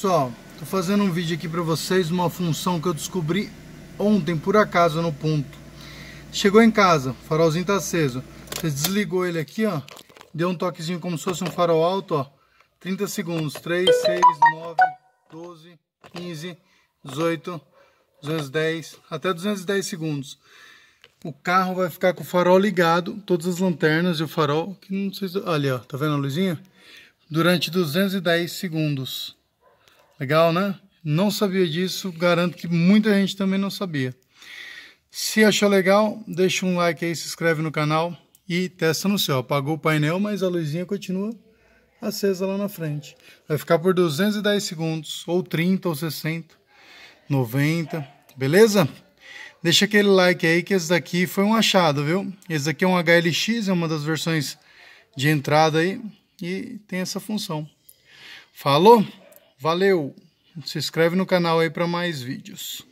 Pessoal, tô fazendo um vídeo aqui para vocês, uma função que eu descobri ontem por acaso no ponto. Chegou em casa, o farolzinho tá aceso. Você desligou ele aqui, ó. Deu um toquezinho como se fosse um farol alto, ó. 30 segundos. 3, 6, 9, 12, 15, 18, 210, até 210 segundos. O carro vai ficar com o farol ligado, todas as lanternas e o farol, que não sei se... Ali, ó, tá vendo a luzinha? Durante 210 segundos. Legal, né? Não sabia disso, garanto que muita gente também não sabia. Se achou legal, deixa um like aí, se inscreve no canal e testa no seu. Apagou o painel, mas a luzinha continua acesa lá na frente. Vai ficar por 210 segundos, ou 30, ou 60, 90, beleza? Deixa aquele like aí que esse daqui foi um achado, viu? Esse daqui é um HLX, é uma das versões de entrada aí e tem essa função. Falou? Valeu! Se inscreve no canal aí para mais vídeos.